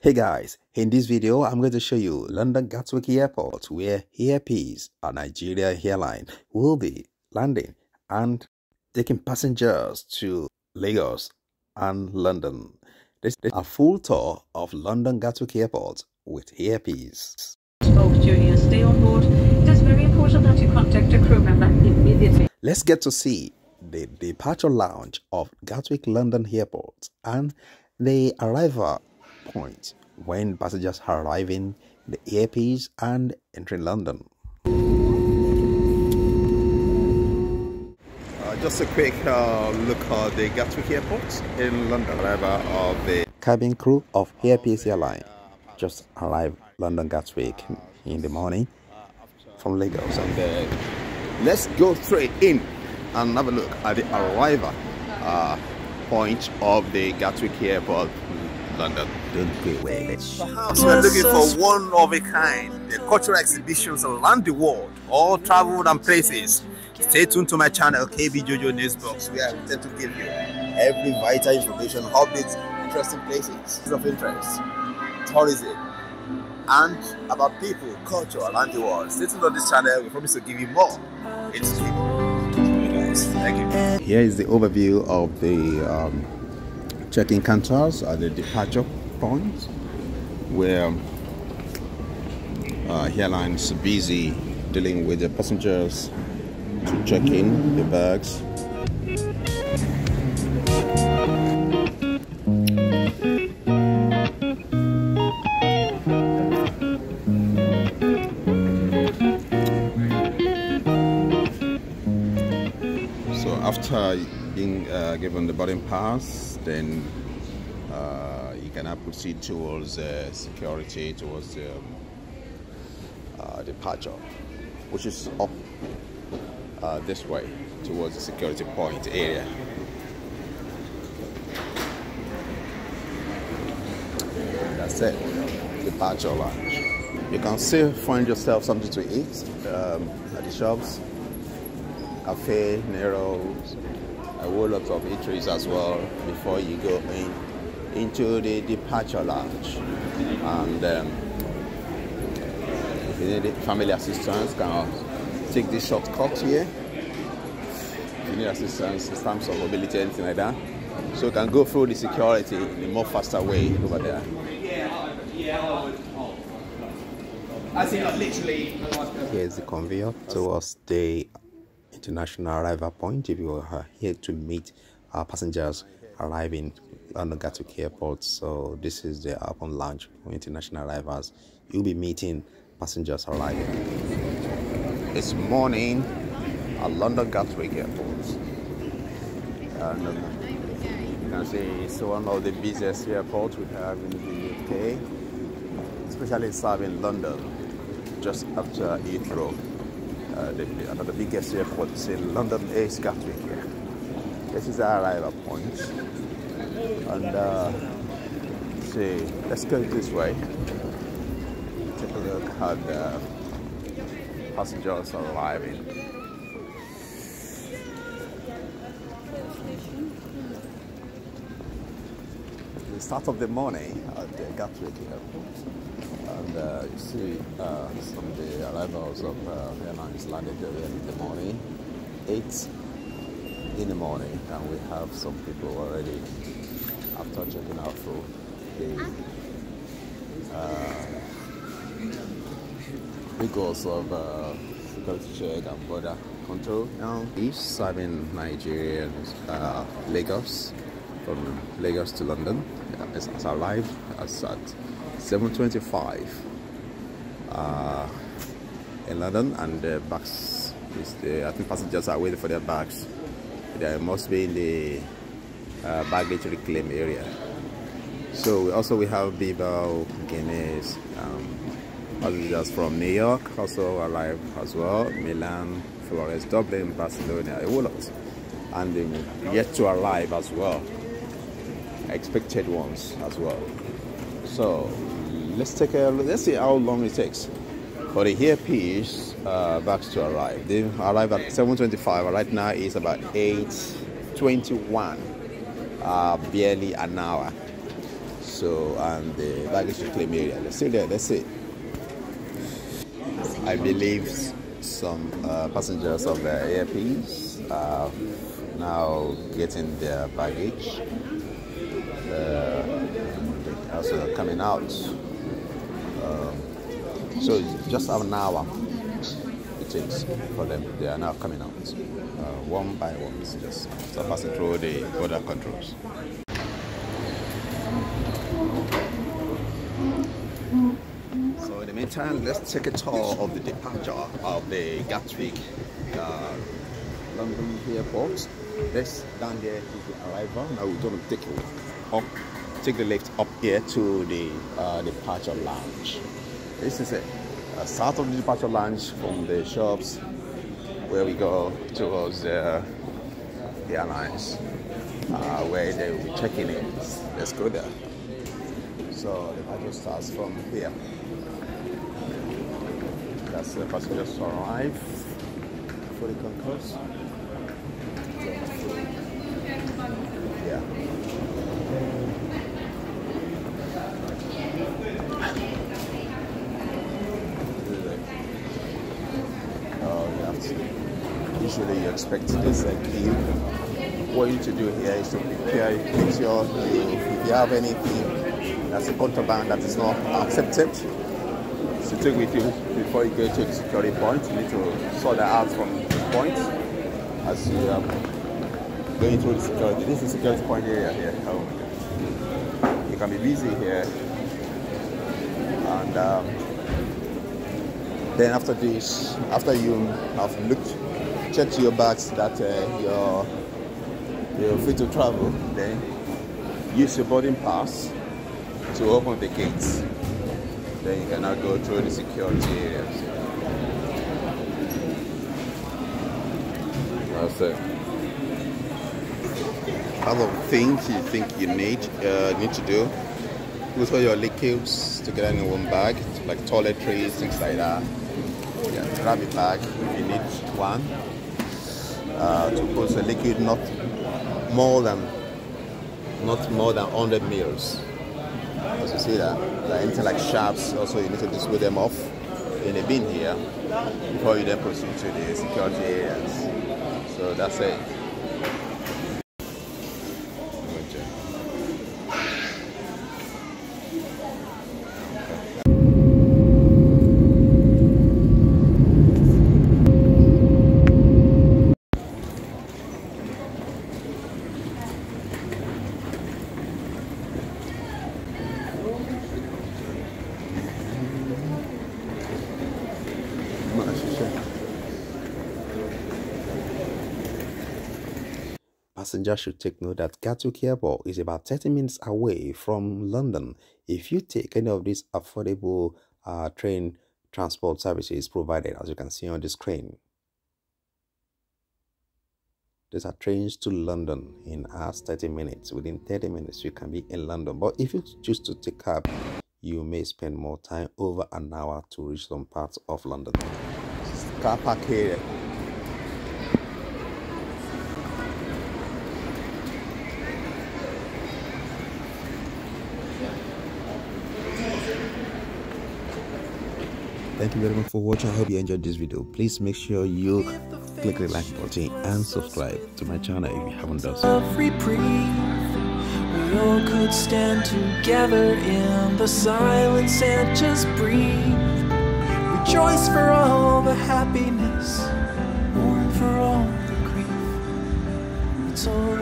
Hey guys, in this video I'm going to show you London Gatwick Airport where Air Peace, a Nigeria airline, will be landing and taking passengers to Lagos and London. This is a full tour of London Gatwick Airport with Air Peace. Both juniors stay on board. It is very important that you contact a crew member immediately. Let's get to see the departure lounge of Gatwick London Airport and the arrival point when passengers are arriving the Air Peace and entering London. Uh, just a quick uh, look at the Gatwick Airport in London. Arrival of the cabin crew of Air Peace Airline just arrived London Gatwick in the morning from Lagos. And uh, let's go straight in and have a look at the arrival uh, point of the Gatwick Airport London. Don't go away. Perhaps we're looking for one of a kind, the cultural exhibitions around the world, all traveled and places. Stay tuned to my channel, KB Jojo Newsbox, where I intend to give you every vital information, updates, interesting places of interest, tourism, and about people, culture around the world. Stay tuned on this channel. We promise to give you more. It's Thank you. Here is the overview of the um, check-in counters at the departure point where uh, airlines busy dealing with the passengers to check in the bags. So after being uh, given the boarding pass, then uh, you can proceed towards uh, security, towards the um, uh, departure, which is up uh, this way towards the security point area. That's it, departure lounge. You can still find yourself something to eat um, at the shops, cafe, Nero's, a whole lot of eateries as well before you go in into the departure lounge. And um, if you need family assistance, can take this shortcut here. If you need assistance in terms of mobility, anything like that, so you can go through the security in a more faster way over there. I see, literally. Here's the conveyor towards the international arrival point if you are here to meet our passengers arriving on the Gatwick Airport. So this is the open lounge for international arrivals. You'll be meeting passengers arriving. It's morning at London Gatwick Airport. And um, you can see it's one of the busiest airports we have in the UK, especially serving London just after Heathrow. Uh, the, another biggest airport is in London is Gatwick here. This is our arrival point. And uh, see, let's go this way. Take a look how the passengers are arriving. The start of the morning at the Gatwick airport and uh, you see uh, of the arrivals of uh, airlines landed early in the morning, 8 in the morning, and we have some people already after checking out through the uh, rigors of uh, security check and border control. Now, east serving Nigerians, uh, Lagos, from Lagos to London, has, has arrived as at 725 uh, in London and the bags is the, I think passengers are waiting for their bags. They must be in the uh, baggage reclaim area. So also we have Bilbao, Guinness um, passengers from New York also arrived as well. Milan, Florence, Dublin, Barcelona, a whole lot. And yet to arrive as well. Expected ones as well. So let's take a look. let's see how long it takes for the Air Peace uh, bags to arrive. They arrive at 7:25. Right now it's about 8:21, uh, barely an hour. So, and the baggage reclaim area, still there. That's it. I believe some uh, passengers of the Air Peace are now getting their baggage. Uh, also coming out. Um, so just an hour it takes for them. They are now coming out uh, one by one. It's just passing through the border controls. So in the meantime, let's take a tour of the departure of the Gatwick uh, London airport. This down there is the arrival. Now we're going to take it up, take the lift up here to the uh, departure lounge. This is it. Uh, south of the departure lounge from the shops where we go towards the airlines uh, where they will be checking in. Let's go there. So the departure starts from here. That's the passengers arrive for the concourse. Yeah. Oh, you have Usually you expect this uh, queue. What you need to do here is to prepare, make sure you, if you have anything that's a contraband that is not accepted, to take with you before you go to the security point. You need to sort that out from the point as you are going through the security. This is the security point area here. Oh, you can be busy here. And um, then after this, after you have looked, checked your bags that uh, you're, you're free to travel, then use your boarding pass to open the gates then you cannot go through the security areas. That's it. Other things you think you need uh, need to do: put all your liquids together in one bag, like toiletries, things like that. Yeah, grab a bag if you need one. Uh, to put the liquid not more than not more than 100 mils as you see that, anything like sharps, also you need to display them off in a bin here before you then proceed to the security areas. So that's it. Passengers should take note that Gatwick Airport is about 30 minutes away from London. If you take any of these affordable uh, train transport services provided, as you can see on the screen, these are trains to London in as 30 minutes. Within 30 minutes, you can be in London. But if you choose to take cab, you may spend more time, over an hour, to reach some parts of London. Car park here. Thank you very much for watching. I hope you enjoyed this video. Please make sure you click the like button and subscribe to my channel if you haven't done so. We all could stand together in the silence and just breathe. Rejoice for all the happiness, mourn for all the grief. It's all